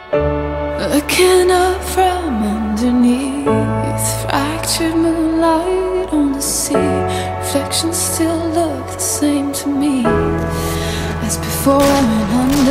Looking up from underneath Fractured moonlight on the sea. Reflections still look the same to me. As before I went